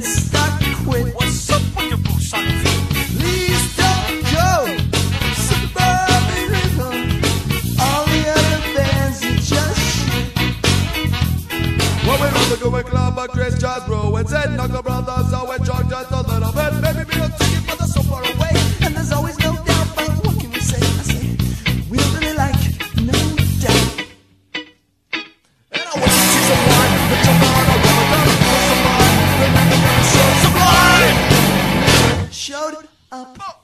can't stop quit. What's up with your boots on feet? Please don't go. Suburban rhythm. All the other bands are just we club Chris Brothers. So we just a little bit. Maybe we'll take so far away. And there's always no doubt what can we say. I say, we really like no doubt. And I some up.